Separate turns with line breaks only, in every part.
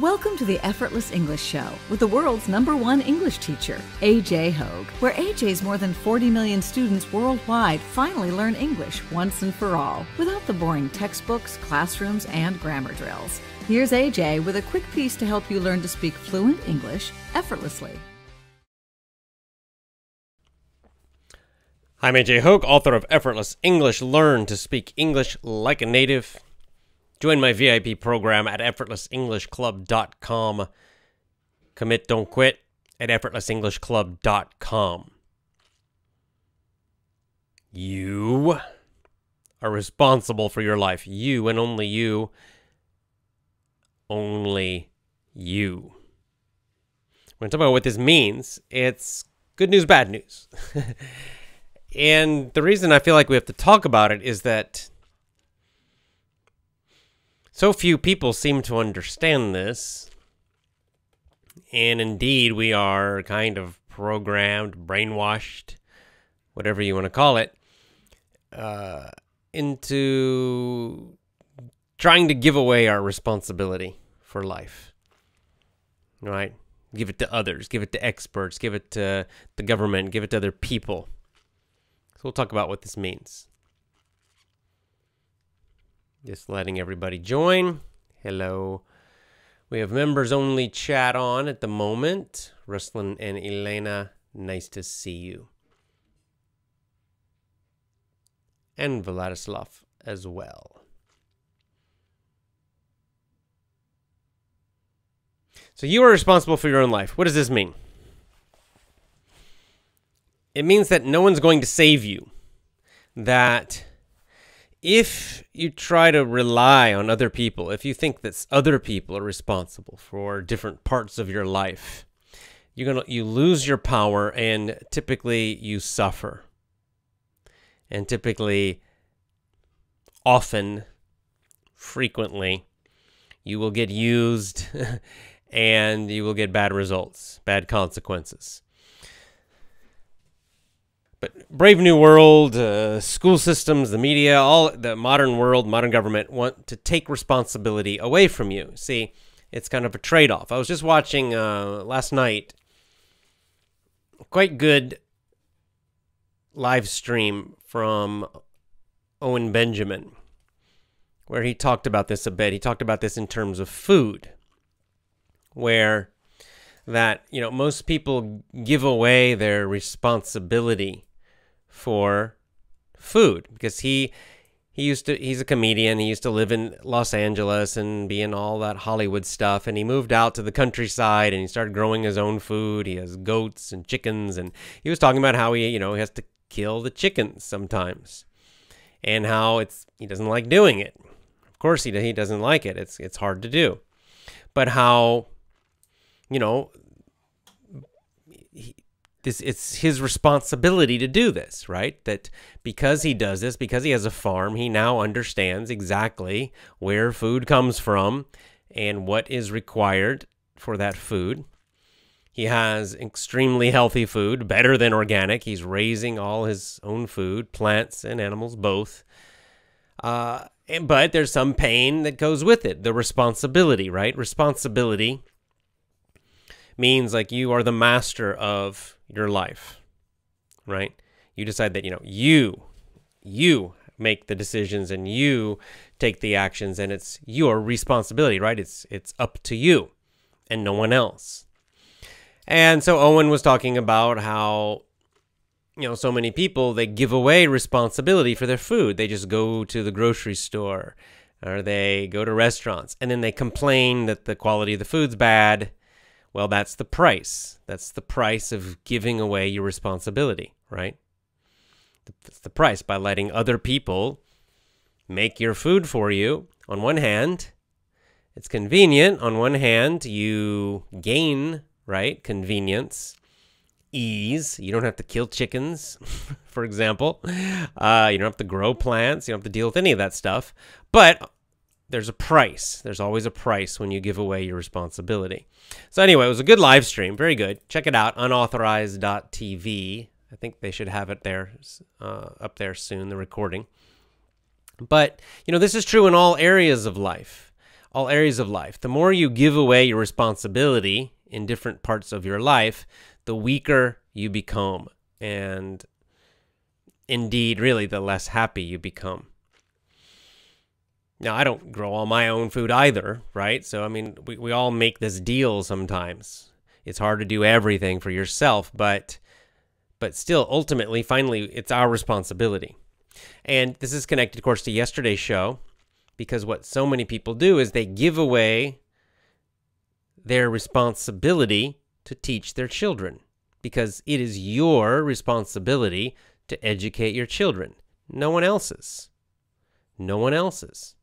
Welcome to the Effortless English Show with the world's number one English teacher, AJ Hoge, where AJ's more than 40 million students worldwide finally learn English once and for all without the boring textbooks, classrooms, and grammar drills. Here's AJ with a quick piece to help you learn to speak fluent English effortlessly.
I'm AJ Hoge, author of Effortless English Learn to Speak English Like a Native. Join my VIP program at effortlessenglishclub.com. Commit, don't quit at effortlessenglishclub.com. You are responsible for your life. You and only you. Only you. When I talk about what this means, it's good news, bad news. and the reason I feel like we have to talk about it is that so few people seem to understand this. And indeed, we are kind of programmed, brainwashed, whatever you want to call it, uh, into trying to give away our responsibility for life. Right? Give it to others, give it to experts, give it to the government, give it to other people. So we'll talk about what this means. Just letting everybody join. Hello. We have members only chat on at the moment. Ruslan and Elena, nice to see you. And Vladislav as well. So you are responsible for your own life. What does this mean? It means that no one's going to save you. That if you try to rely on other people, if you think that other people are responsible for different parts of your life, you're gonna you lose your power and typically you suffer. And typically often frequently you will get used and you will get bad results, bad consequences. But Brave New World, uh, school systems, the media, all the modern world, modern government want to take responsibility away from you. See, it's kind of a trade off. I was just watching uh, last night, quite good live stream from Owen Benjamin, where he talked about this a bit. He talked about this in terms of food, where that you know most people give away their responsibility for food because he he used to he's a comedian. He used to live in los angeles and be in all that hollywood stuff. And he moved out to the countryside and he started growing his own food. He has goats and chickens. And he was talking about how he you know he has to kill the chickens sometimes and how it's he doesn't like doing it. Of course he, he doesn't like it. It's it's hard to do. But how you know this it's his responsibility to do this, right? That because he does this, because he has a farm, he now understands exactly where food comes from and what is required for that food. He has extremely healthy food, better than organic. He's raising all his own food, plants and animals both. Uh, but there's some pain that goes with it, the responsibility, right? Responsibility means like you are the master of your life, right? You decide that, you know, you, you make the decisions and you take the actions and it's your responsibility, right? It's, it's up to you and no one else. And so Owen was talking about how, you know, so many people, they give away responsibility for their food. They just go to the grocery store or they go to restaurants and then they complain that the quality of the food's bad well, that's the price. That's the price of giving away your responsibility, right? That's the price by letting other people make your food for you. On one hand, it's convenient. On one hand, you gain, right? Convenience, ease. You don't have to kill chickens, for example. Uh, you don't have to grow plants. You don't have to deal with any of that stuff. But there's a price. There's always a price when you give away your responsibility. So anyway, it was a good live stream. Very good. Check it out, unauthorized.tv. I think they should have it there uh, up there soon, the recording. But, you know, this is true in all areas of life. all areas of life. The more you give away your responsibility in different parts of your life, the weaker you become. And indeed, really, the less happy you become. Now, I don't grow all my own food either, right? So, I mean, we, we all make this deal sometimes. It's hard to do everything for yourself, but but still ultimately finally it's our responsibility. And this is connected of course to yesterday's show because what so many people do is they give away their responsibility to teach their children because it is your responsibility to educate your children, no one else's. No one else's.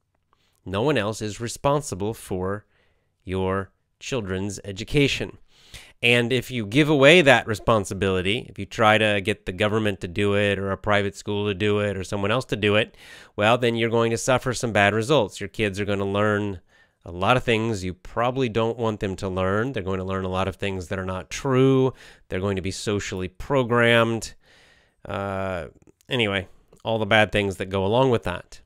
No one else is responsible for your children's education. And if you give away that responsibility, if you try to get the government to do it or a private school to do it or someone else to do it, well, then you're going to suffer some bad results. Your kids are going to learn a lot of things you probably don't want them to learn. They're going to learn a lot of things that are not true. They're going to be socially programmed. Uh, anyway, all the bad things that go along with that.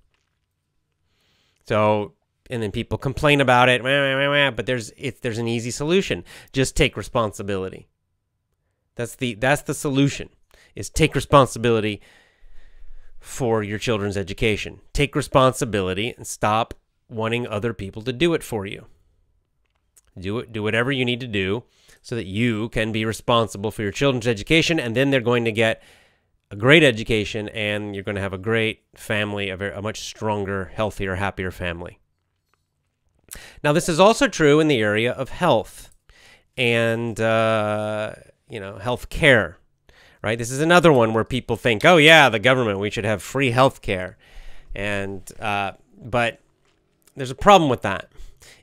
So and then people complain about it, but there's there's an easy solution. Just take responsibility. That's the that's the solution. Is take responsibility for your children's education. Take responsibility and stop wanting other people to do it for you. Do it do whatever you need to do so that you can be responsible for your children's education and then they're going to get a great education and you're going to have a great family, a, very, a much stronger, healthier, happier family. Now, this is also true in the area of health and, uh, you know, health care, right? This is another one where people think, oh, yeah, the government, we should have free health care. And, uh, but there's a problem with that.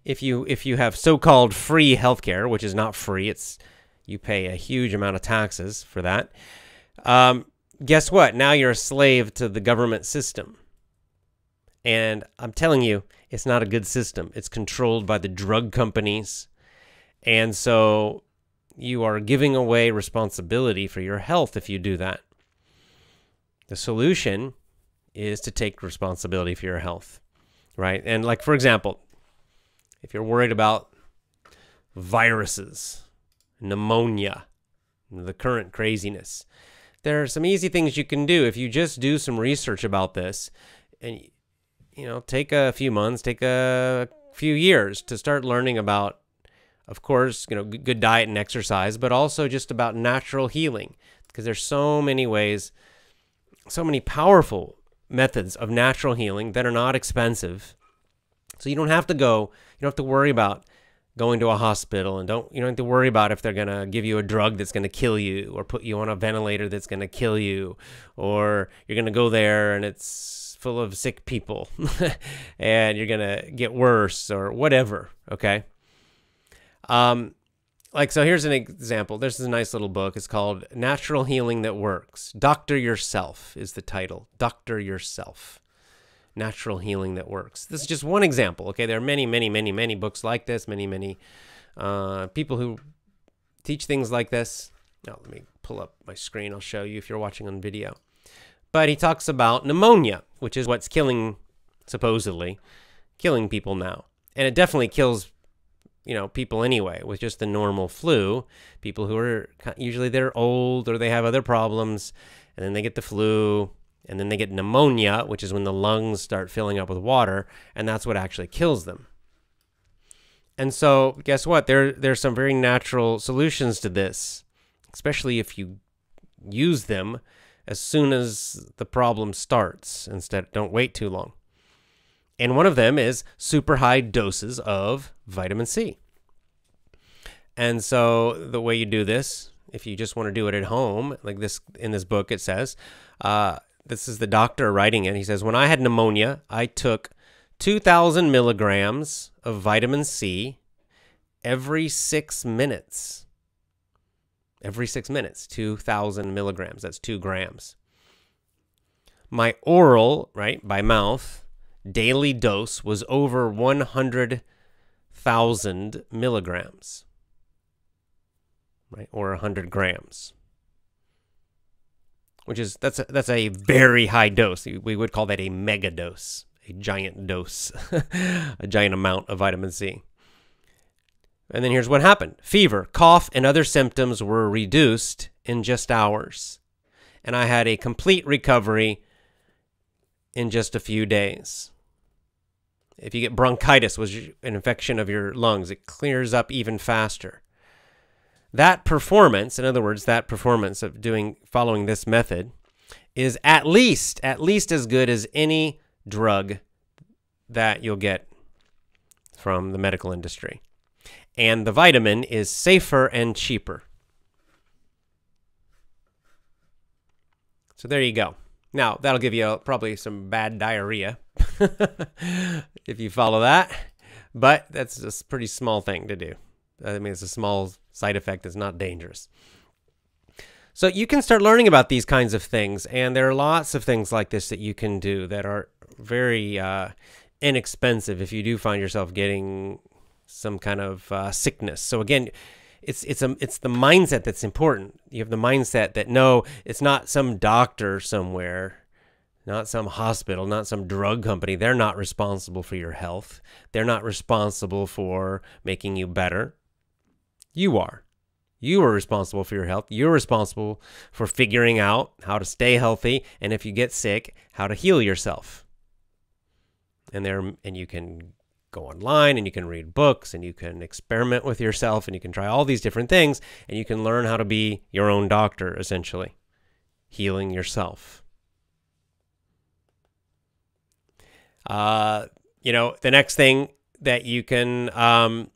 If you, if you have so-called free health care, which is not free, it's, you pay a huge amount of taxes for that. Um, guess what? Now you're a slave to the government system. And I'm telling you, it's not a good system. It's controlled by the drug companies. And so you are giving away responsibility for your health if you do that. The solution is to take responsibility for your health, right? And, like, for example, if you're worried about viruses, pneumonia, the current craziness, there are some easy things you can do if you just do some research about this and you know, take a few months, take a few years to start learning about, of course, you know, good diet and exercise, but also just about natural healing because there's so many ways, so many powerful methods of natural healing that are not expensive. So you don't have to go, you don't have to worry about going to a hospital and don't you don't have to worry about if they're going to give you a drug that's going to kill you or put you on a ventilator that's going to kill you or you're going to go there and it's full of sick people and you're going to get worse or whatever. Okay. Um, like, so here's an example. This is a nice little book. It's called Natural Healing That Works. Doctor Yourself is the title. Doctor Yourself. Natural Healing That Works. This is just one example. Okay. There are many, many, many, many books like this, many, many uh, people who teach things like this. Now, let me pull up my screen. I'll show you if you're watching on video. But he talks about pneumonia, which is what's killing, supposedly, killing people now. And it definitely kills, you know, people anyway with just the normal flu. People who are usually they're old or they have other problems, and then they get the flu, and then they get pneumonia, which is when the lungs start filling up with water, and that's what actually kills them. And so, guess what? There, there's some very natural solutions to this, especially if you use them as soon as the problem starts instead don't wait too long and one of them is super high doses of vitamin c and so the way you do this if you just want to do it at home like this in this book it says uh, this is the doctor writing it he says when i had pneumonia i took 2000 milligrams of vitamin c every six minutes every six minutes, 2,000 milligrams. That's two grams. My oral, right, by mouth, daily dose was over 100,000 milligrams, right, or 100 grams. Which is that's a, that's a very high dose. We would call that a mega dose, a giant dose, a giant amount of vitamin C. And then here's what happened fever, cough, and other symptoms were reduced in just hours. And I had a complete recovery in just a few days. If you get bronchitis, which is an infection of your lungs, it clears up even faster. That performance, in other words, that performance of doing following this method is at least at least as good as any drug that you'll get from the medical industry. And the vitamin is safer and cheaper. So there you go. Now, that'll give you probably some bad diarrhea if you follow that. But that's a pretty small thing to do. I mean, it's a small side effect, is not dangerous. So you can start learning about these kinds of things, and there are lots of things like this that you can do that are very uh, inexpensive if you do find yourself getting some kind of uh, sickness. So again, it's it's a it's the mindset that's important. You have the mindset that no, it's not some doctor somewhere, not some hospital, not some drug company. They're not responsible for your health. They're not responsible for making you better. You are. You are responsible for your health. You're responsible for figuring out how to stay healthy and if you get sick, how to heal yourself. And there and you can go online and you can read books and you can experiment with yourself and you can try all these different things and you can learn how to be your own doctor essentially, healing yourself. Uh, you know, the next thing that you can um,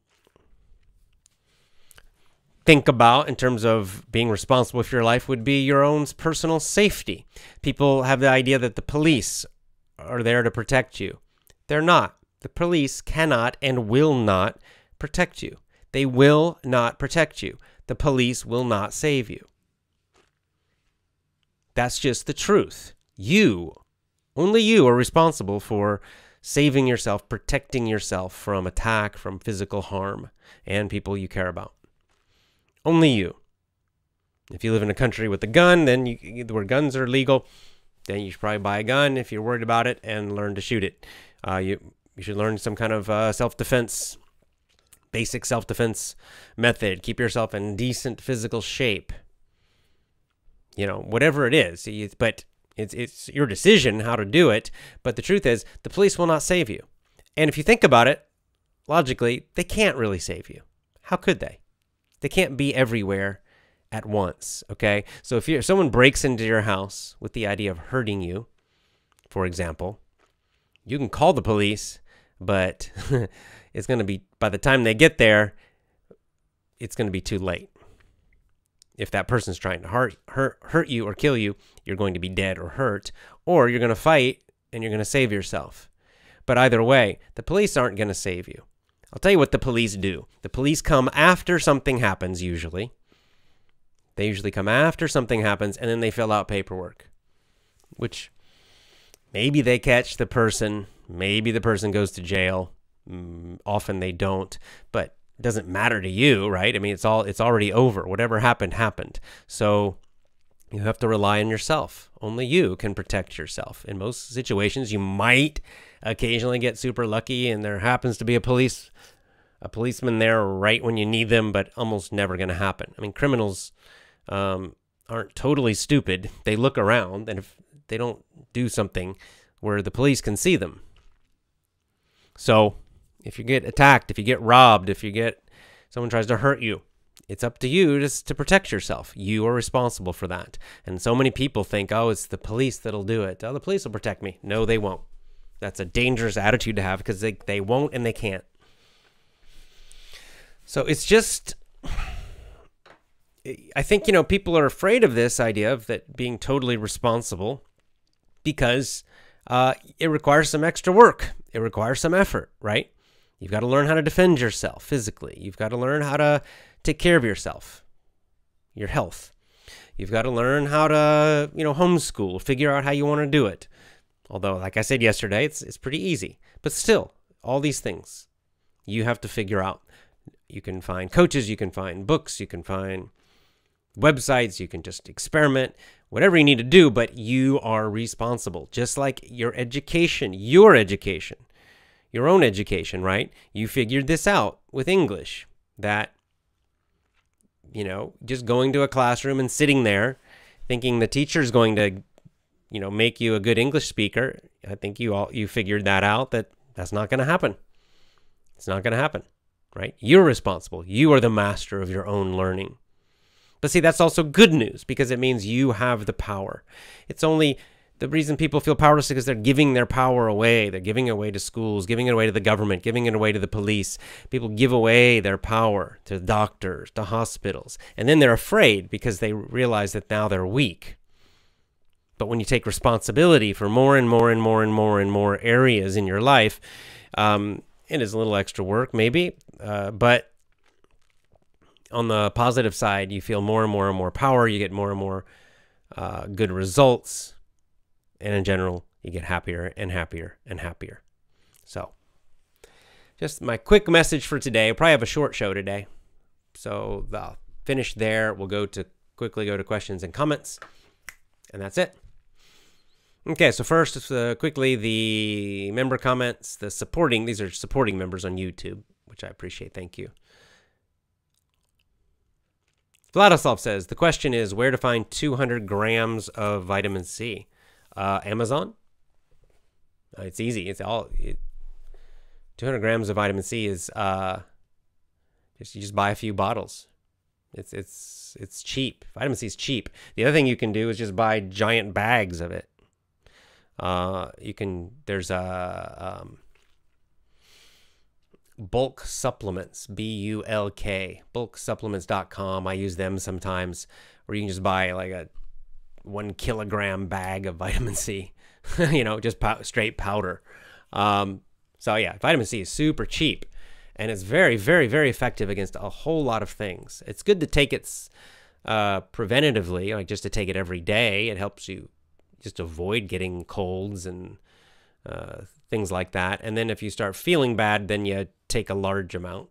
think about in terms of being responsible for your life would be your own personal safety. People have the idea that the police are there to protect you. They're not. The police cannot and will not protect you. They will not protect you. The police will not save you. That's just the truth. You, only you, are responsible for saving yourself, protecting yourself from attack, from physical harm, and people you care about. Only you. If you live in a country with a gun, then you, where guns are legal, then you should probably buy a gun if you're worried about it and learn to shoot it. Uh, you you should learn some kind of uh, self defense, basic self defense method. Keep yourself in decent physical shape. You know, whatever it is, but it's it's your decision how to do it. But the truth is, the police will not save you. And if you think about it, logically, they can't really save you. How could they? They can't be everywhere at once, okay? So if, if someone breaks into your house with the idea of hurting you, for example, you can call the police, but it's going to be by the time they get there, it's going to be too late. If that person's trying to hurt, hurt hurt you or kill you, you're going to be dead or hurt, or you're going to fight and you're going to save yourself. But either way, the police aren't going to save you. I'll tell you what the police do. The police come after something happens, usually. They usually come after something happens and then they fill out paperwork, which maybe they catch the person, maybe the person goes to jail. Mm, often they don't, but it doesn't matter to you, right? I mean, it's all it's already over. Whatever happened happened. So you have to rely on yourself. Only you can protect yourself. In most situations, you might occasionally get super lucky and there happens to be a police a policeman there right when you need them, but almost never going to happen. I mean, criminals um, aren't totally stupid. They look around, and if they don't do something where the police can see them. So, if you get attacked, if you get robbed, if you get someone tries to hurt you, it's up to you just to protect yourself. You are responsible for that. And so many people think, oh, it's the police that'll do it. Oh, the police will protect me. No, they won't. That's a dangerous attitude to have because they, they won't and they can't. So it's just, I think, you know, people are afraid of this idea of that being totally responsible because uh, it requires some extra work. It requires some effort, right? You've got to learn how to defend yourself physically. You've got to learn how to take care of yourself, your health. You've got to learn how to, you know, homeschool, figure out how you want to do it. Although, like I said yesterday, it's, it's pretty easy. But still, all these things you have to figure out. You can find coaches, you can find books, you can find websites, you can just experiment, whatever you need to do, but you are responsible. Just like your education, your education, your own education, right? You figured this out with English that, you know, just going to a classroom and sitting there thinking the teacher's going to, you know, make you a good English speaker. I think you all, you figured that out that that's not going to happen. It's not going to happen, right? You're responsible. You are the master of your own learning. But see, that's also good news because it means you have the power. It's only the reason people feel powerless is because they're giving their power away. They're giving it away to schools, giving it away to the government, giving it away to the police. People give away their power to doctors, to hospitals. And then they're afraid because they realize that now they're weak. But when you take responsibility for more and more and more and more and more areas in your life, um, it is a little extra work, maybe, uh, but on the positive side, you feel more and more and more power. You get more and more uh, good results. And in general, you get happier and happier and happier. So, just my quick message for today. I'll probably have a short show today. So, I'll finish there. We'll go to quickly go to questions and comments. And that's it. Okay, so first, uh, quickly, the member comments, the supporting, these are supporting members on YouTube, which I appreciate. Thank you. Vladislav says the question is where to find 200 grams of vitamin C. Uh, Amazon. Uh, it's easy. It's all. It, 200 grams of vitamin C is uh, just you just buy a few bottles. It's it's it's cheap. Vitamin C is cheap. The other thing you can do is just buy giant bags of it. Uh, you can there's a um, bulk supplements, B U L K, bulksupplements.com. I use them sometimes where you can just buy like a one kilogram bag of vitamin C, you know, just pow- straight powder. Um, so, yeah, vitamin C is super cheap and it's very, very, very effective against a whole lot of things. It's good to take it uh, preventatively, like just to take it every day. It helps you just avoid getting colds and uh, things like that. And then if you start feeling bad, then you take a large amount.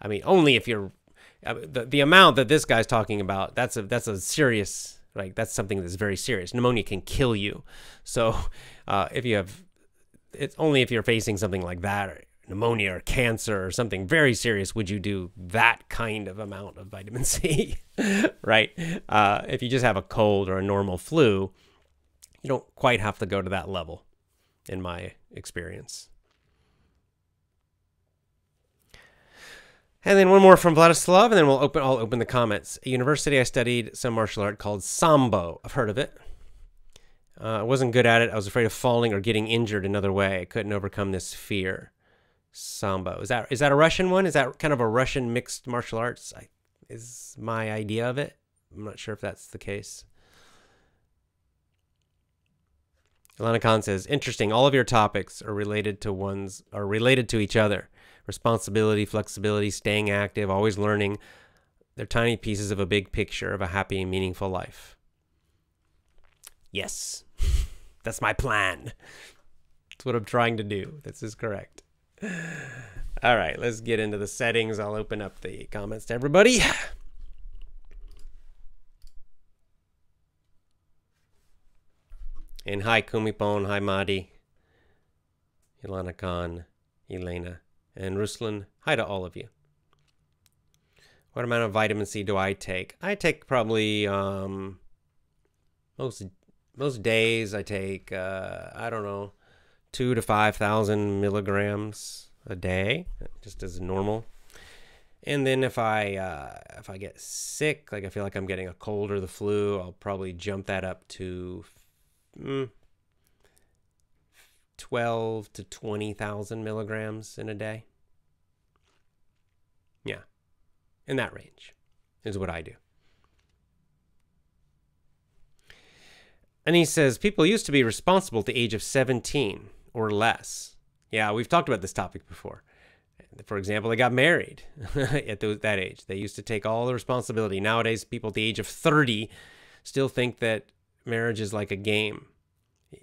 I mean, only if you're the, the amount that this guy's talking about. That's a that's a serious like that's something that's very serious. Pneumonia can kill you. So uh, if you have, it's only if you're facing something like that, pneumonia or cancer or something very serious, would you do that kind of amount of vitamin C, right? Uh, if you just have a cold or a normal flu, you don't quite have to go to that level, in my experience. And then one more from Vladislav, and then we'll open. I'll open the comments. At university, I studied some martial art called sambo. I've heard of it. Uh, I wasn't good at it. I was afraid of falling or getting injured another way. I couldn't overcome this fear. Sambo is that is that a Russian one? Is that kind of a Russian mixed martial arts? I, is my idea of it. I'm not sure if that's the case. Alana Khan says, "Interesting. All of your topics are related to ones are related to each other." responsibility, flexibility, staying active, always learning. They're tiny pieces of a big picture of a happy and meaningful life. Yes, that's my plan. That's what I'm trying to do. This is correct. All right, let's get into the settings. I'll open up the comments to everybody. And hi, Kumipon. Hi, Madi. Ilana Khan. Elena and Ruslan. Hi to all of you. What amount of vitamin C do I take? I take probably um, most most days. I take uh, I don't know two to five thousand milligrams a day, just as normal. And then if I uh, if I get sick, like I feel like I'm getting a cold or the flu, I'll probably jump that up to mm, 12 to 20,000 milligrams in a day. Yeah, in that range is what I do. And he says people used to be responsible at the age of 17 or less. Yeah, we've talked about this topic before. For example, they got married at that age. They used to take all the responsibility. Nowadays, people at the age of 30 still think that marriage is like a game.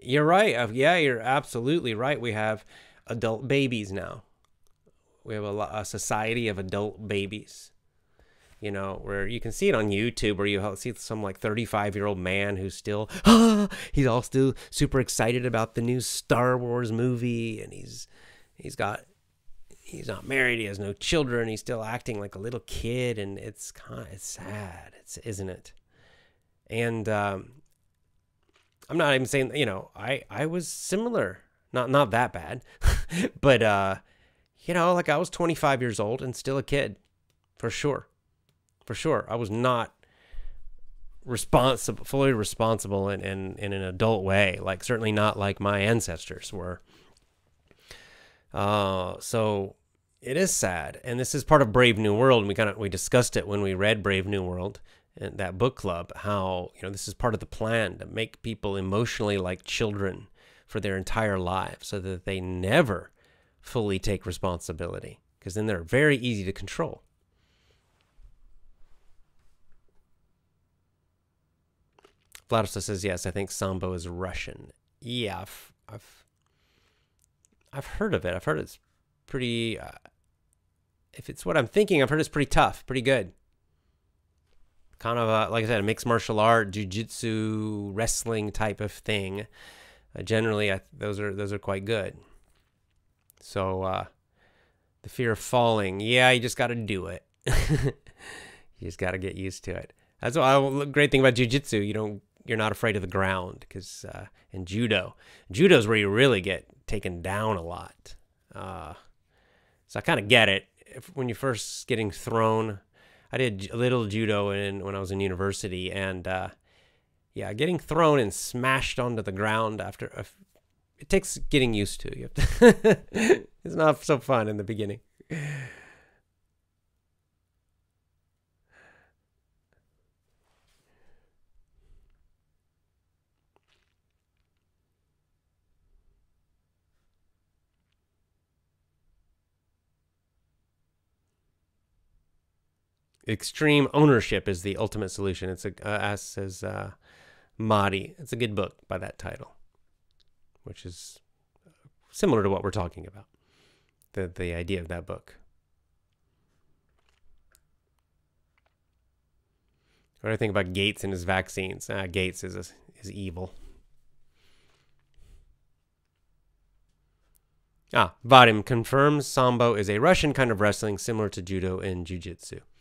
You're right. Uh, yeah, you're absolutely right. We have adult babies now. We have a, a society of adult babies. You know, where you can see it on YouTube, where you see some like 35 year old man who's still, ah, he's all still super excited about the new Star Wars movie, and he's he's got he's not married, he has no children, he's still acting like a little kid, and it's kind of it's sad, it's isn't it? And um, I'm not even saying you know I I was similar, not not that bad, but uh, you know like I was 25 years old and still a kid, for sure for sure. I was not responsible, fully responsible in, in, in an adult way, like certainly not like my ancestors were. Uh, so it is sad, and this is part of Brave New World. And we kind of we discussed it when we read Brave New World and that book club. How you know this is part of the plan to make people emotionally like children for their entire lives, so that they never fully take responsibility, because then they're very easy to control. Vladislav says yes. I think sambo is Russian. Yeah, I've I've, I've heard of it. I've heard it's pretty. Uh, if it's what I'm thinking, I've heard it's pretty tough, pretty good. Kind of a, like I said, a mixed martial art, jujitsu, wrestling type of thing. Uh, generally, I, those are those are quite good. So uh, the fear of falling, yeah, you just got to do it. you just got to get used to it. That's what great thing about jujitsu. You don't you're not afraid of the ground because uh, in judo, judo is where you really get taken down a lot. Uh, so I kind of get it. If, when you're first getting thrown, I did a little judo in when I was in university, and uh, yeah, getting thrown and smashed onto the ground after a, it takes getting used to. You to it's not so fun in the beginning. Extreme ownership is the ultimate solution. It's a uh, as says uh. It's a good book by that title, which is similar to what we're talking about. The the idea of that book. What do I think about Gates and his vaccines? Ah, Gates is a, is evil. Ah, Vadim confirms Sambo is a Russian kind of wrestling similar to Judo and Jiu-Jitsu. Yeah.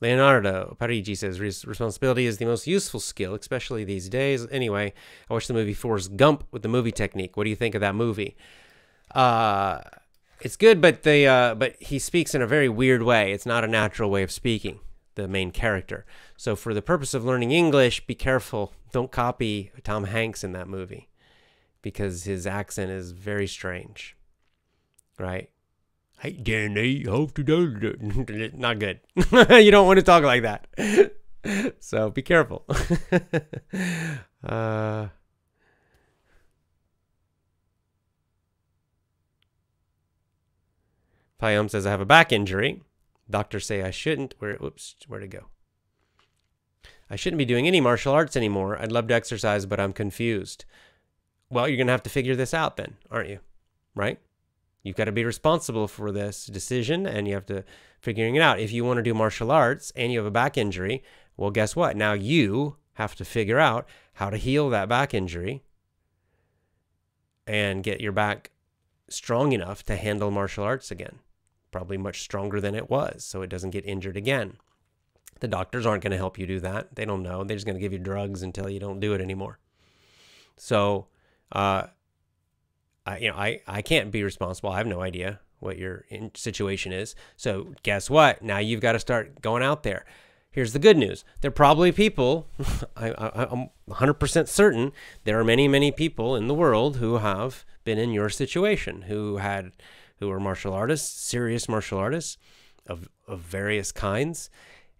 Leonardo Parigi says responsibility is the most useful skill, especially these days. Anyway, I watched the movie Forrest Gump with the movie technique. What do you think of that movie? Uh, it's good, but the uh, but he speaks in a very weird way. It's not a natural way of speaking. The main character. So for the purpose of learning English, be careful. Don't copy Tom Hanks in that movie because his accent is very strange. Right? Hey, Danny, hope to do Not good. you don't want to talk like that. so be careful. uh, Payam says, I have a back injury. Doctors say I shouldn't. Where, oops, where'd it go? I shouldn't be doing any martial arts anymore. I'd love to exercise, but I'm confused. Well, you're going to have to figure this out then, aren't you? Right? You've got to be responsible for this decision and you have to figuring it out. If you want to do martial arts and you have a back injury, well, guess what? Now you have to figure out how to heal that back injury and get your back strong enough to handle martial arts again. Probably much stronger than it was, so it doesn't get injured again. The doctors aren't going to help you do that. They don't know. They're just going to give you drugs until you don't do it anymore. So, uh, I, you know, I, I can't be responsible. I have no idea what your situation is. So guess what? Now you've got to start going out there. Here's the good news. There are probably people, I, I'm 100% certain, there are many, many people in the world who have been in your situation, who had, who are martial artists, serious martial artists of, of various kinds,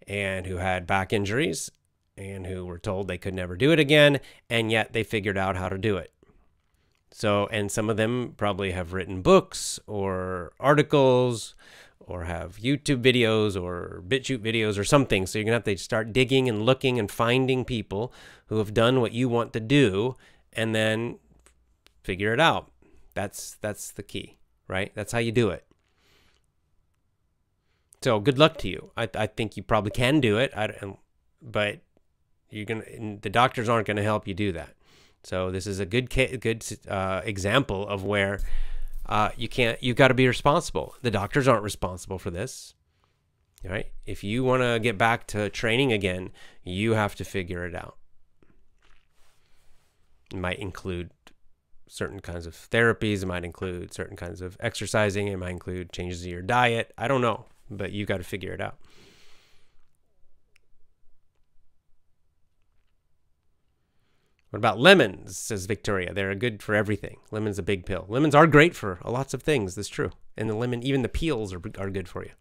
and who had back injuries and who were told they could never do it again, and yet they figured out how to do it. So, and some of them probably have written books or articles or have YouTube videos or BitChute videos or something. So you're going to have to start digging and looking and finding people who have done what you want to do and then figure it out. That's that's the key, right? That's how you do it. So good luck to you. I, I think you probably can do it. I, but you're gonna the doctors aren't going to help you do that. So this is a good good uh, example of where uh, you can't. You've got to be responsible. The doctors aren't responsible for this. Right? If you want to get back to training again, you have to figure it out. It might include certain kinds of therapies. It might include certain kinds of exercising. It might include changes in your diet. I don't know, but you've got to figure it out. What about lemons? Says Victoria. They're good for everything. Lemon's a big pill. Lemons are great for lots of things. That's true. And the lemon, even the peels are, are good for you.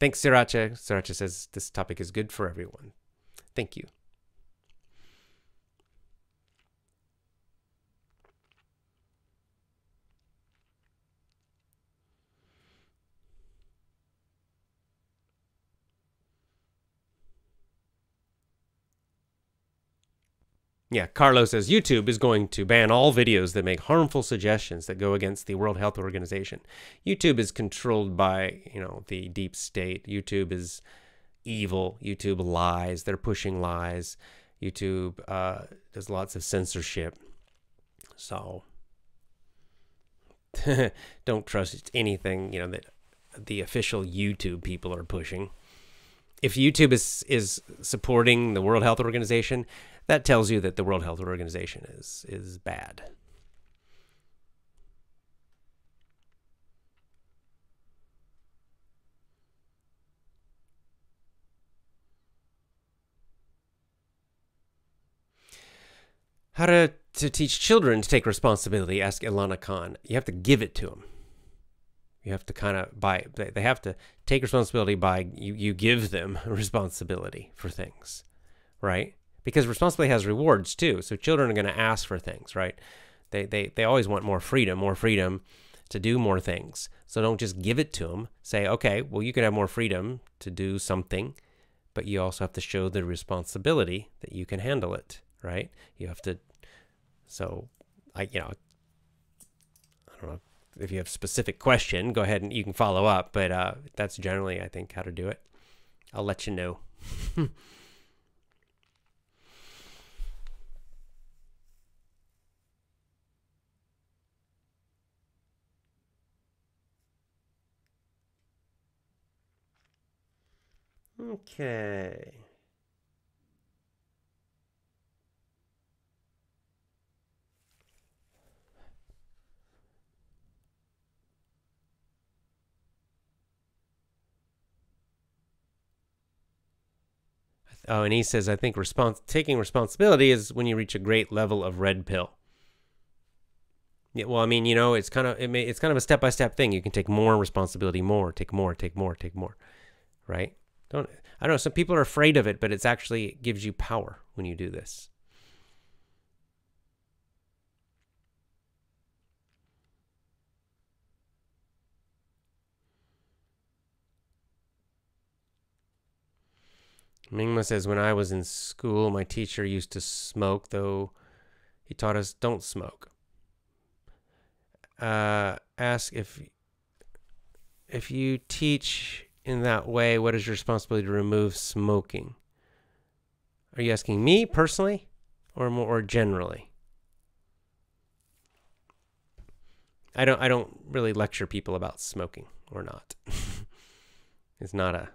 Thanks, Sriracha. Sriracha says this topic is good for everyone. Thank you. Yeah, Carlos says YouTube is going to ban all videos that make harmful suggestions that go against the World Health Organization. YouTube is controlled by, you know, the deep state. YouTube is evil. YouTube lies. They're pushing lies. YouTube uh, does lots of censorship. So don't trust anything, you know, that the official YouTube people are pushing. If YouTube is is supporting the World Health Organization, that tells you that the World Health Organization is is bad. How to, to teach children to take responsibility, ask Ilana Khan. You have to give it to them. You have to kind of by they have to take responsibility by you you give them responsibility for things, right? Because responsibility has rewards too. So children are going to ask for things, right? They, they, they always want more freedom, more freedom to do more things. So don't just give it to them. Say, okay, well, you can have more freedom to do something, but you also have to show the responsibility that you can handle it, right? You have to, so I, you know, I don't know if you have a specific question, go ahead and you can follow up, but uh, that's generally, I think, how to do it. I'll let you know. Okay. Oh, and he says, I think respons- taking responsibility is when you reach a great level of red pill. Yeah, well, I mean, you know, it's kind of it may, it's kind of a step by step thing. You can take more responsibility, more, take more, take more, take more, right? Don't I don't know, some people are afraid of it, but it's actually it gives you power when you do this. Mingma says, when I was in school, my teacher used to smoke, though he taught us don't smoke. Uh, ask if if you teach in that way, what is your responsibility to remove smoking? Are you asking me personally or more or generally? I don't I don't really lecture people about smoking or not. it's not a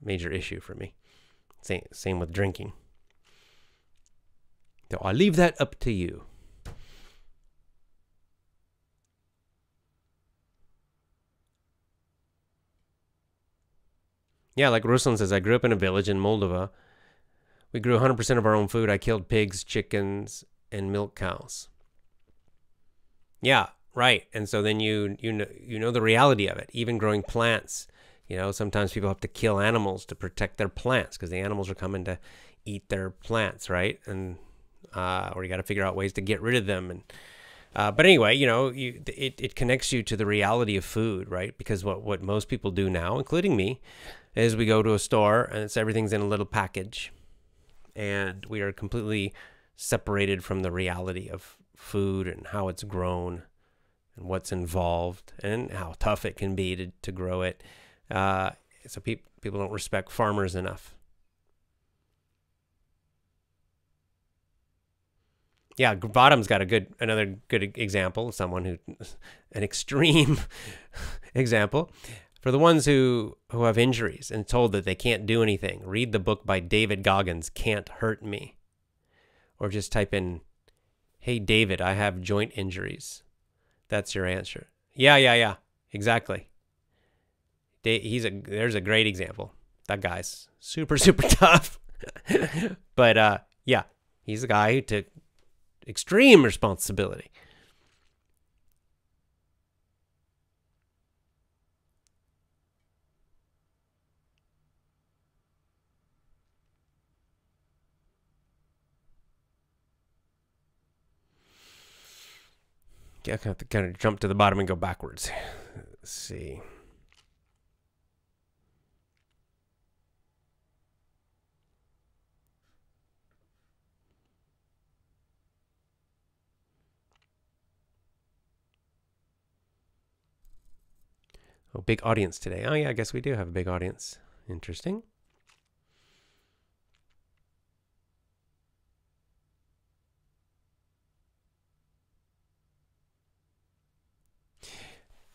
major issue for me. Same same with drinking. So I'll leave that up to you. Yeah, like Ruslan says, I grew up in a village in Moldova. We grew 100% of our own food. I killed pigs, chickens, and milk cows. Yeah, right. And so then you you know you know the reality of it. Even growing plants, you know, sometimes people have to kill animals to protect their plants because the animals are coming to eat their plants, right? And uh, or you got to figure out ways to get rid of them and uh, but anyway, you know, you, it, it connects you to the reality of food, right? Because what, what most people do now, including me, is we go to a store and it's everything's in a little package, and we are completely separated from the reality of food and how it's grown, and what's involved and how tough it can be to, to grow it. Uh, so pe- people don't respect farmers enough. Yeah, Bottom's got a good another good example. Someone who, an extreme example, for the ones who who have injuries and told that they can't do anything. Read the book by David Goggins, "Can't Hurt Me," or just type in, "Hey David, I have joint injuries." That's your answer. Yeah, yeah, yeah. Exactly. He's a there's a great example. That guy's super super tough. but uh yeah, he's a guy who took extreme responsibility. I have to kind of jump to the bottom and go backwards. Let's see. Oh, big audience today. Oh, yeah, I guess we do have a big audience. Interesting.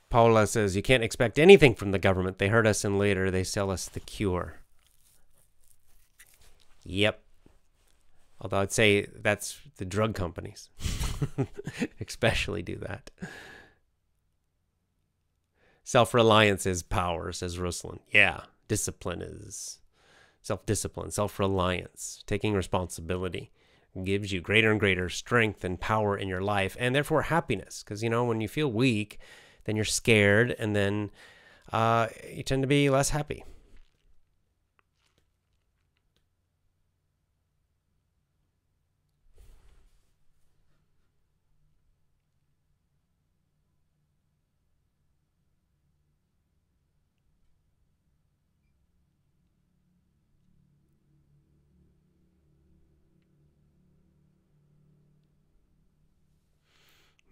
Paula says, You can't expect anything from the government. They hurt us and later they sell us the cure. Yep. Although I'd say that's the drug companies, especially do that. Self reliance is power, says Ruslan. Yeah. Discipline is self discipline, self reliance, taking responsibility gives you greater and greater strength and power in your life and therefore happiness. Because, you know, when you feel weak, then you're scared, and then uh, you tend to be less happy.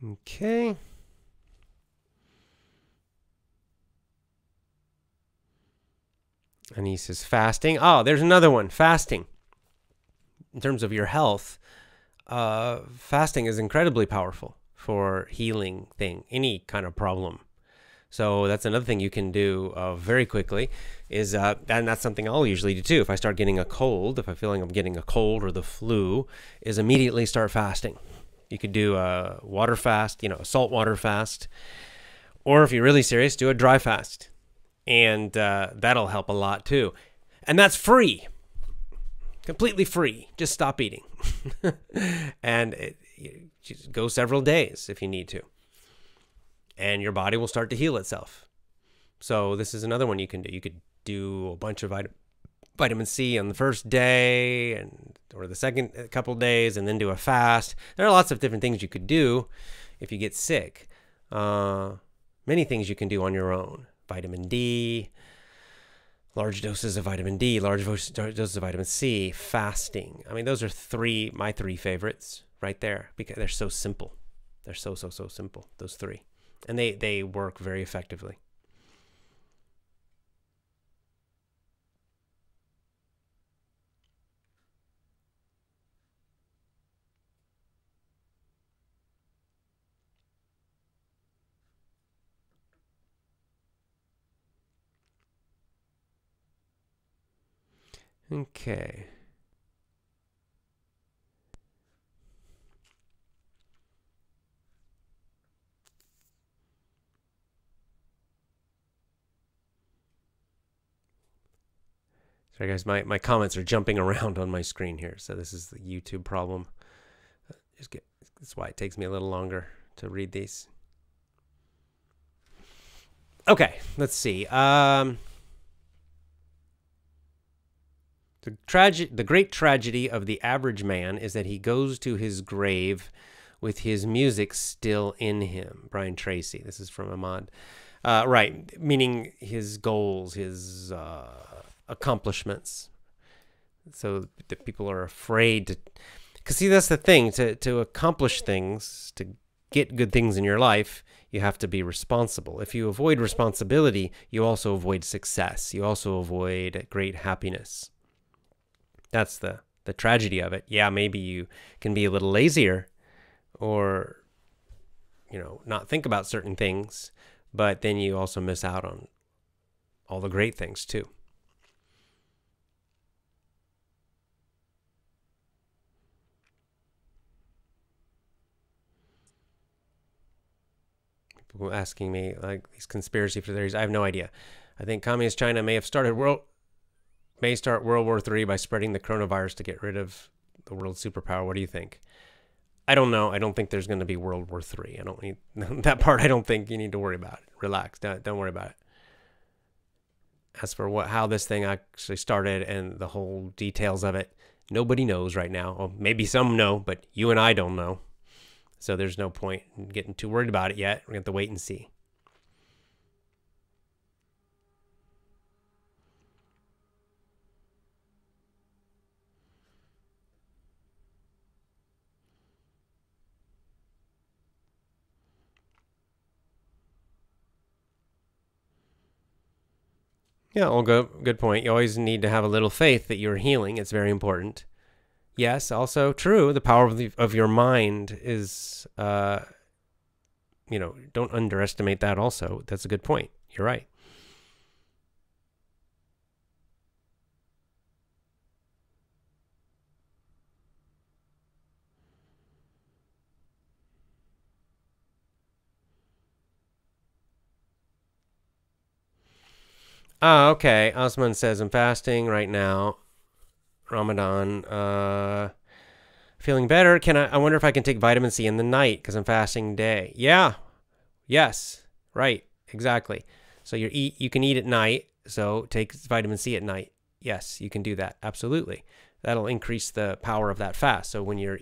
Okay. And he says fasting. Oh, there's another one. Fasting. In terms of your health, uh, fasting is incredibly powerful for healing thing, any kind of problem. So that's another thing you can do uh, very quickly. Is uh, and that's something I'll usually do too. If I start getting a cold, if I feel like I'm getting a cold or the flu, is immediately start fasting. You could do a water fast, you know, a salt water fast, or if you're really serious, do a dry fast and uh, that'll help a lot too. And that's free, completely free. Just stop eating, and it, just go several days if you need to, and your body will start to heal itself. So this is another one you can do. You could do a bunch of vitamin vitamin C on the first day and or the second couple days and then do a fast. There are lots of different things you could do if you get sick. Uh, many things you can do on your own vitamin D, large doses of vitamin D, large doses of vitamin C, fasting. I mean, those are three, my three favorites right there because they're so simple. They're so, so, so simple, those three. And they, they work very effectively. Okay. Sorry guys, my, my comments are jumping around on my screen here, so this is the YouTube problem. Uh, just get that's why it takes me a little longer to read these. Okay, let's see. Um The, trage- the great tragedy of the average man is that he goes to his grave with his music still in him. Brian Tracy. This is from Ahmad. Uh, right, meaning his goals, his uh, accomplishments. So that people are afraid to. Because, see, that's the thing to, to accomplish things, to get good things in your life, you have to be responsible. If you avoid responsibility, you also avoid success. You also avoid great happiness. That's the the tragedy of it. Yeah, maybe you can be a little lazier or you know, not think about certain things, but then you also miss out on all the great things too. People asking me like these conspiracy theories. I have no idea. I think communist China may have started world may start World War III by spreading the coronavirus to get rid of the world superpower. What do you think? I don't know. I don't think there's going to be World War III. I don't need that part. I don't think you need to worry about it. Relax. Don't, don't worry about it. As for what how this thing actually started and the whole details of it, nobody knows right now. Well, maybe some know, but you and I don't know. So there's no point in getting too worried about it yet. We're going have to wait and see. Yeah, well, good, good point. You always need to have a little faith that you're healing. It's very important. Yes, also true. The power of, the, of your mind is, uh, you know, don't underestimate that also. That's a good point. You're right. Oh, okay. Osman says, I'm fasting right now. Ramadan. Uh, feeling better. Can I? I wonder if I can take vitamin C in the night because I'm fasting day. Yeah. Yes. Right. Exactly. So you eat. You can eat at night. So take vitamin C at night. Yes, you can do that. Absolutely. That'll increase the power of that fast. So when you're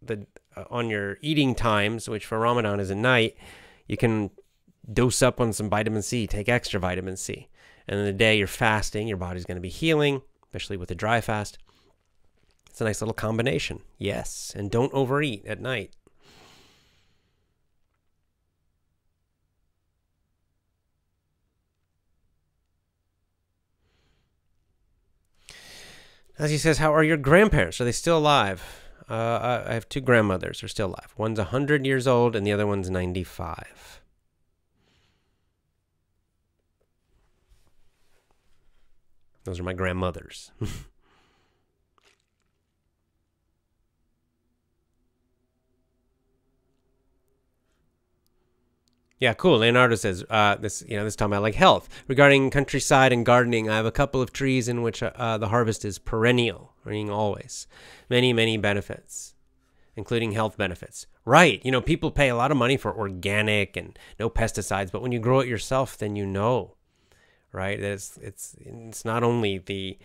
the uh, on your eating times, which for Ramadan is at night, you can dose up on some vitamin C. Take extra vitamin C. And in the day you're fasting, your body's going to be healing, especially with a dry fast. It's a nice little combination. Yes. And don't overeat at night. As he says, how are your grandparents? Are they still alive? Uh, I have two grandmothers. They're still alive. One's 100 years old and the other one's 95. Those are my grandmothers. Yeah, cool. Leonardo says uh, this. You know, this time I like health. Regarding countryside and gardening, I have a couple of trees in which uh, the harvest is perennial, meaning always. Many, many benefits, including health benefits. Right. You know, people pay a lot of money for organic and no pesticides, but when you grow it yourself, then you know right? It's it's it's not only the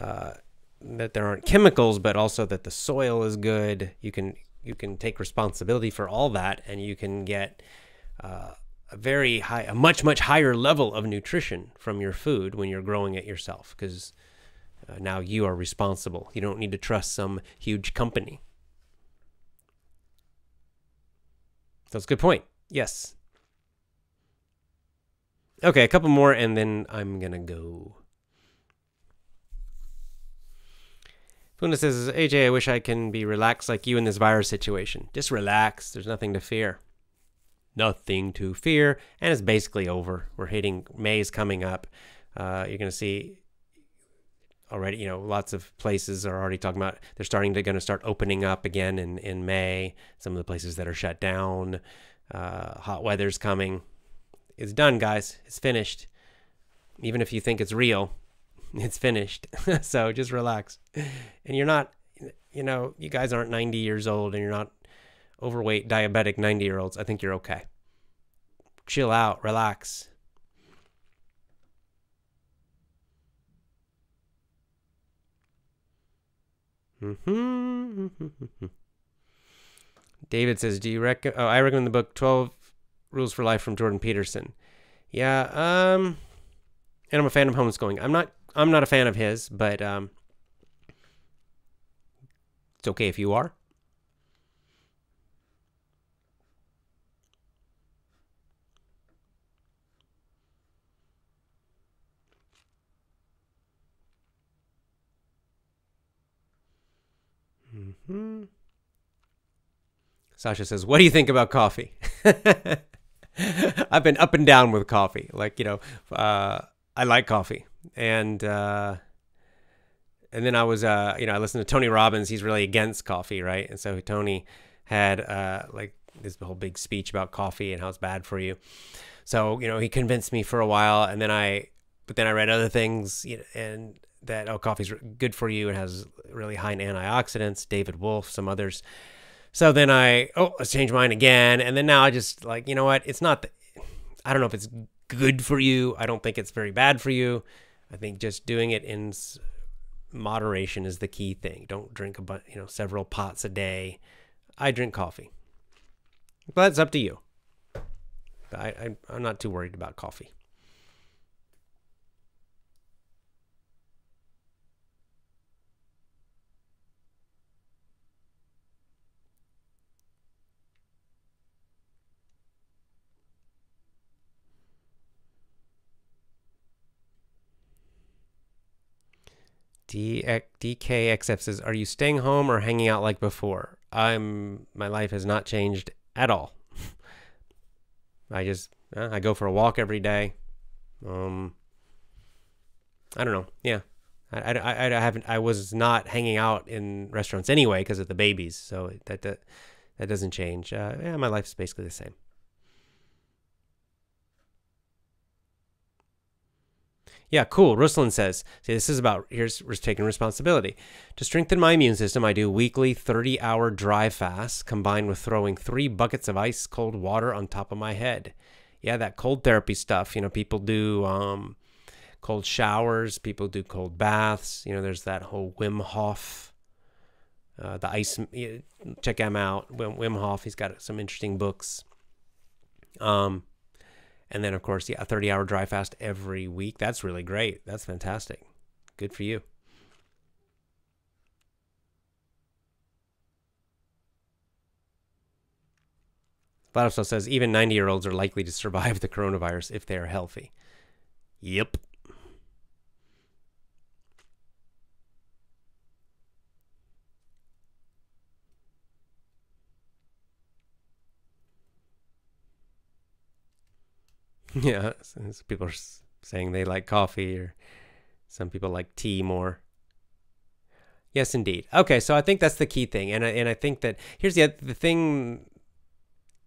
uh, that there aren't chemicals, but also that the soil is good. You can you can take responsibility for all that, and you can get uh, a very high, a much much higher level of nutrition from your food when you're growing it yourself, because uh, now you are responsible. You don't need to trust some huge company. That's a good point. Yes. Okay, a couple more and then I'm to go. Funa says, AJ, I wish I can be relaxed like you in this virus situation. Just relax. There's nothing to fear. Nothing to fear. And it's basically over. We're hitting May's coming up. Uh, you're going to see already, you know, lots of places are already talking about they're starting to going to start opening up again in, in May. Some of the places that are shut down. Uh, hot weather's coming. It's done, guys. It's finished. Even if you think it's real, it's finished. so just relax. And you're not, you know, you guys aren't 90 years old and you're not overweight, diabetic 90 year olds. I think you're okay. Chill out, relax. Mm-hmm. David says, "Do you recommend?" Oh, I recommend the book Twelve Rules for Life from Jordan Peterson. Yeah, um, and I'm a fan of homeschooling. I'm not I'm not a fan of his, but um, it's okay if you are. Mm-hmm. Sasha says, What do you think about coffee? I've been up and down with coffee. Like you know, uh, I like coffee, and uh, and then I was, uh, you know, I listened to Tony Robbins. He's really against coffee, right? And so Tony had uh, like this whole big speech about coffee and how it's bad for you. So you know, he convinced me for a while, and then I, but then I read other things, you know, and that oh, coffee's good for you. It has really high antioxidants. David Wolfe, some others. So then I oh, let's change mine again, and then now I just like you know what? It's not. The, I don't know if it's good for you. I don't think it's very bad for you. I think just doing it in moderation is the key thing. Don't drink a you know, several pots a day. I drink coffee. But that's up to you. I, I I'm not too worried about coffee. DKXF says, "Are you staying home or hanging out like before?" I'm. My life has not changed at all. I just uh, I go for a walk every day. Um, I don't know. Yeah, I, I, I, haven't. I was not hanging out in restaurants anyway because of the babies, so that that, that doesn't change. Uh, yeah, my life's basically the same. Yeah, cool. Ruslan says, see, this is about, here's taking responsibility. To strengthen my immune system, I do weekly 30 hour dry fast combined with throwing three buckets of ice cold water on top of my head. Yeah, that cold therapy stuff. You know, people do um, cold showers, people do cold baths. You know, there's that whole Wim Hof, uh, the ice, check him out. Wim, Hof, he's got some interesting books. Um, and then, of course, yeah, a 30 hour dry fast every week. That's really great. That's fantastic. Good for you. Vladislav says even 90 year olds are likely to survive the coronavirus if they are healthy. Yep. Yeah, people are saying they like coffee, or some people like tea more. Yes, indeed. Okay, so I think that's the key thing, and I, and I think that here's the the thing.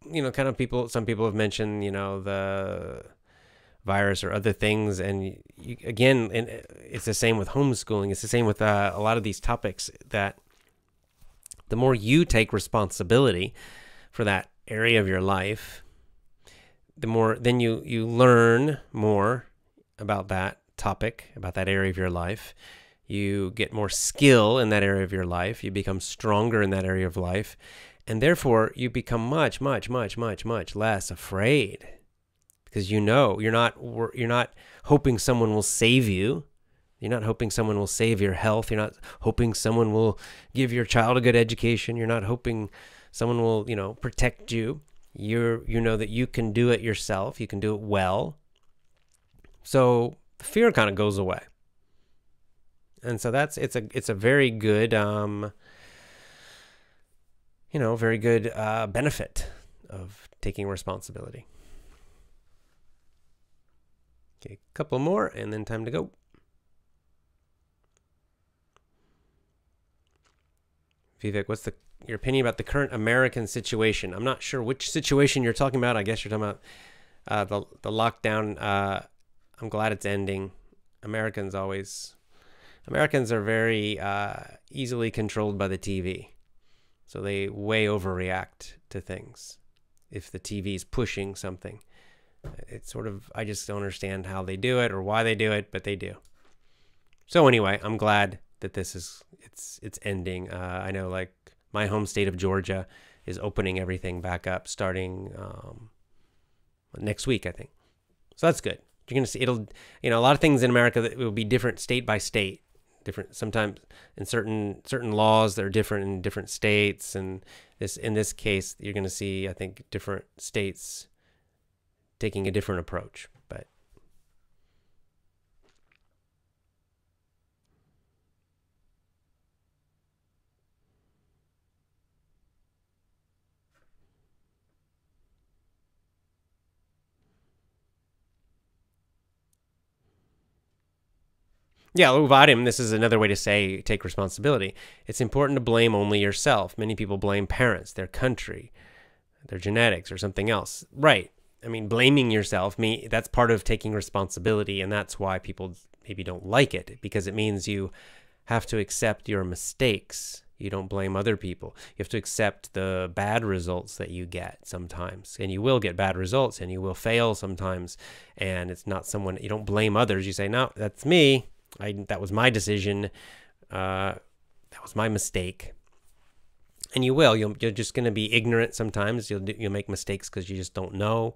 You know, kind of people. Some people have mentioned, you know, the virus or other things, and you, again, and it's the same with homeschooling. It's the same with uh, a lot of these topics. That the more you take responsibility for that area of your life, the more then you you learn more about that topic, about that area of your life. You get more skill in that area of your life. You become stronger in that area of life. And therefore, you become much, much, much, much, much less afraid because you know you're not you're not hoping someone will save you. You're not hoping someone will save your health. You're not hoping someone will give your child a good education. You're not hoping someone will, you know, protect you you're you know that you can do it yourself you can do it well. So fear kind of goes away. And so that's it's a it's a very good um you know very good uh, benefit of taking responsibility. Okay a couple more and then time to go. Vivek, what's the your opinion about the current American situation. I'm not sure which situation you're talking about. I guess you're talking about uh, the the lockdown. Uh, I'm glad it's ending. Americans always Americans are very uh, easily controlled by the TV, so they way overreact to things. If the TV is pushing something, it's sort of I just don't understand how they do it or why they do it, but they do. So anyway, I'm glad that this is it's it's ending. Uh, I know like my home state of Georgia is opening everything back up starting um, next week, I think. So that's good. You're gonna see it'll, you know, a lot of things in America that will be different state by state. Different sometimes in certain certain laws that are different in different states, and this in this case you're gonna see I think different states taking a different approach. Yeah, uvadim, this is another way to say take responsibility. It's important to blame only yourself. Many people blame parents, their country, their genetics, or something else. Right. I mean, blaming yourself, me, that's part of taking responsibility, and that's why people maybe don't like it, because it means you have to accept your mistakes. You don't blame other people. You have to accept the bad results that you get sometimes. And you will get bad results and you will fail sometimes. And it's not someone, you don't blame others. You say, no, that's me. I that was my decision. Uh, that was my mistake. And you will. You'll, you're just going to be ignorant sometimes. You'll you'll make mistakes because you just don't know.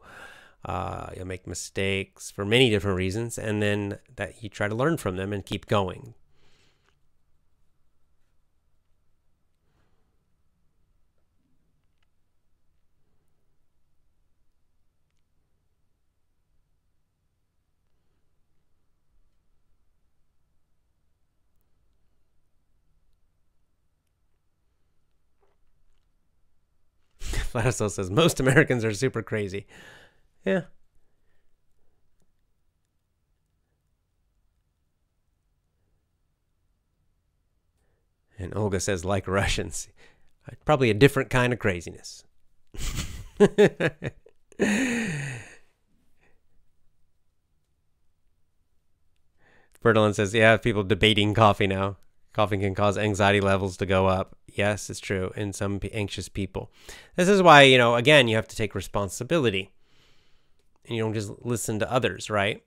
Uh, you'll make mistakes for many different reasons, and then that you try to learn from them and keep going. Vladislav says most Americans are super crazy. Yeah. And Olga says, like Russians. Probably a different kind of craziness. Bertolin says, yeah, people debating coffee now. Coffee can cause anxiety levels to go up. Yes, it's true in some anxious people. This is why, you know, again, you have to take responsibility. And you don't just listen to others, right?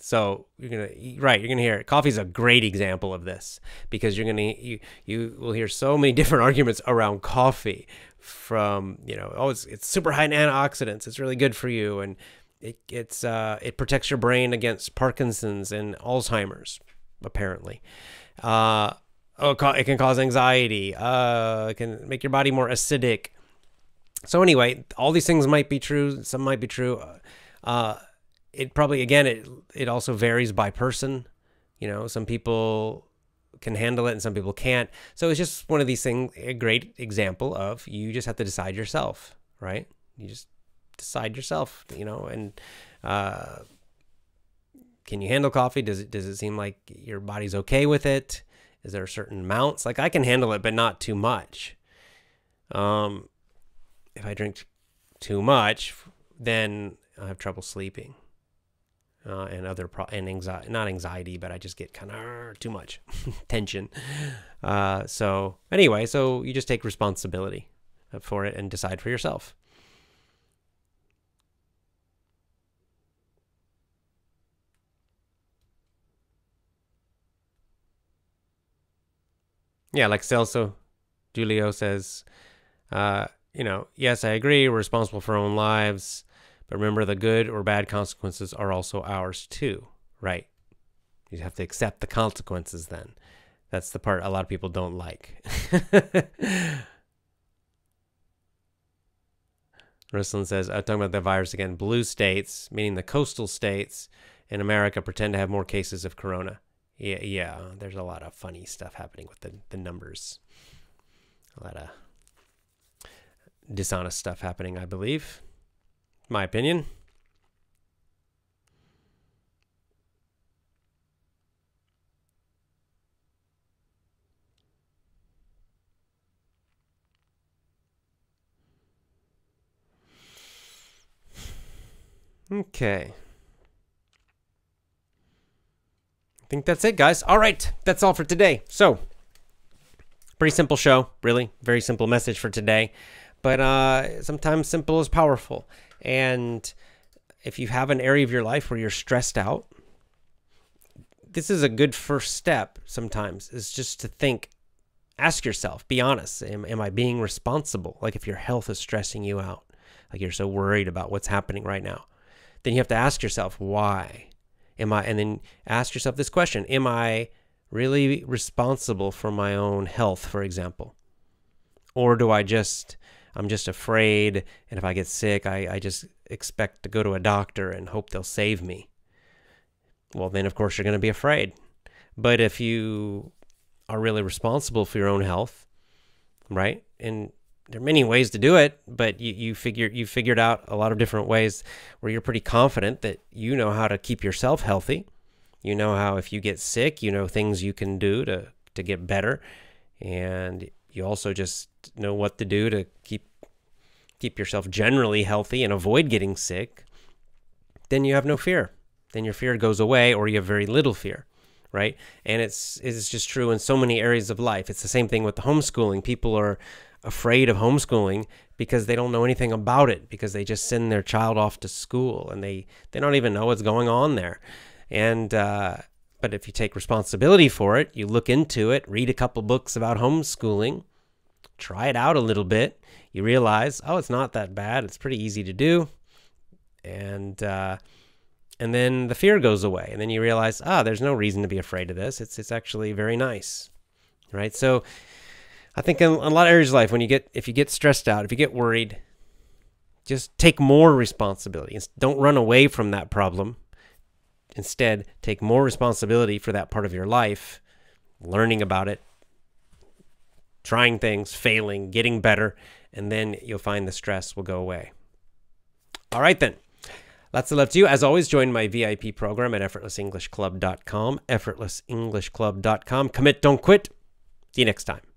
So you're gonna right, you're gonna hear. Coffee's a great example of this because you're gonna you you will hear so many different arguments around coffee from you know oh it's it's super high in antioxidants it's really good for you and it it's uh it protects your brain against Parkinson's and Alzheimer's apparently uh, oh, it can cause anxiety. Uh, it can make your body more acidic. So anyway, all these things might be true. Some might be true. Uh, it probably again it it also varies by person. You know, some people can handle it and some people can't. So it's just one of these things. A great example of you just have to decide yourself, right? You just decide yourself. You know, and uh, can you handle coffee? Does it does it seem like your body's okay with it? Is there certain amounts? Like I can handle it, but not too much. Um, if I drink too much, then I have trouble sleeping. Uh, and other pro- and anxiety, not anxiety, but I just get kind of too much tension. Uh, so anyway, so you just take responsibility for it and decide for yourself. Yeah, like Celso Julio says, uh, you know, yes, I agree, we're responsible for our own lives, but remember the good or bad consequences are also ours too, right? You have to accept the consequences then. That's the part a lot of people don't like. Ruslan says, I'm talking about the virus again. Blue states, meaning the coastal states in America, pretend to have more cases of corona yeah, yeah, there's a lot of funny stuff happening with the, the numbers. A lot of dishonest stuff happening, I believe. My opinion. Okay. Think that's it, guys. All right, that's all for today. So, pretty simple show, really. Very simple message for today. But uh, sometimes simple is powerful. And if you have an area of your life where you're stressed out, this is a good first step sometimes, is just to think, ask yourself, be honest. Am, am I being responsible? Like if your health is stressing you out, like you're so worried about what's happening right now, then you have to ask yourself, why? Am I, and then ask yourself this question Am I really responsible for my own health, for example? Or do I just, I'm just afraid, and if I get sick, I, I just expect to go to a doctor and hope they'll save me? Well, then, of course, you're going to be afraid. But if you are really responsible for your own health, right? And there are many ways to do it, but you, you figure you figured out a lot of different ways where you're pretty confident that you know how to keep yourself healthy. You know how if you get sick, you know things you can do to to get better, and you also just know what to do to keep keep yourself generally healthy and avoid getting sick. Then you have no fear. Then your fear goes away, or you have very little fear right? And it's it's just true in so many areas of life. It's the same thing with the homeschooling. People are afraid of homeschooling because they don't know anything about it because they just send their child off to school and they they don't even know what's going on there. And uh, but if you take responsibility for it, you look into it, read a couple books about homeschooling, try it out a little bit, you realize, oh, it's not that bad. It's pretty easy to do, and uh, and then the fear goes away, and then you realize, ah, there's no reason to be afraid of this. It's it's actually very nice, right? So. I think in a lot of areas of life, when you get if you get stressed out, if you get worried, just take more responsibility. Don't run away from that problem. Instead, take more responsibility for that part of your life, learning about it, trying things, failing, getting better, and then you'll find the stress will go away. All right, then. Lots of love to you. As always, join my VIP program at effortlessenglishclub.com. Effortlessenglishclub.com. Commit, don't quit. See you next time.